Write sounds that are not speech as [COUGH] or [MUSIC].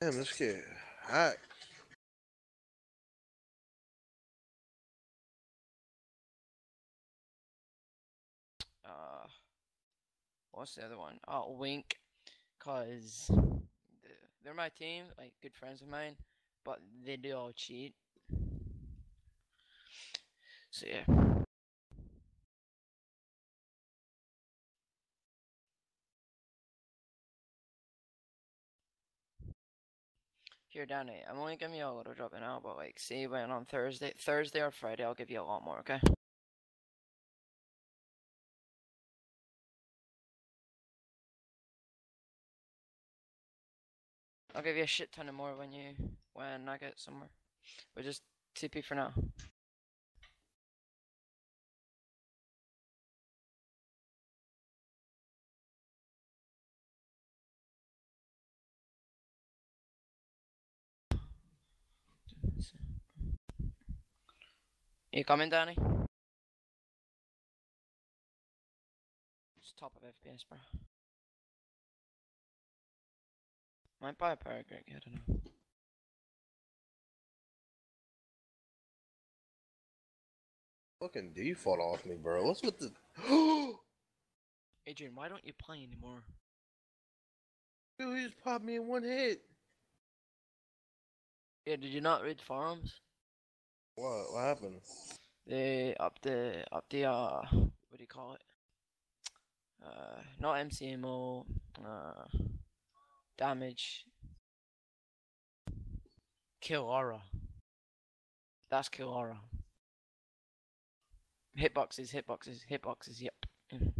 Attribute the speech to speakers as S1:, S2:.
S1: Damn, this kid hot.
S2: Uh, what's the other one? Oh, Wink, cause they're my team, like good friends of mine, but they do all cheat. So yeah. Here, Danny, I'm only giving you a little drop now, but like, see when on Thursday, Thursday or Friday, I'll give you a lot more, okay? I'll give you a shit ton of more when you when I get somewhere. But just TP for now. You coming, Danny? It's top of FPS, bro. Might buy a paragraph, I don't know.
S1: Fucking default off me, bro. What's with the? [GASPS]
S2: Adrian, why don't you play anymore?
S1: Dude, he just popped me in one hit.
S2: Yeah, did you not read the forums?
S1: What? What happened?
S2: They up the up the uh what do you call it? Uh not mcMMO, uh damage. Kill aura. That's kill aura. Hitboxes, hitboxes, hitboxes, yep. Mhm.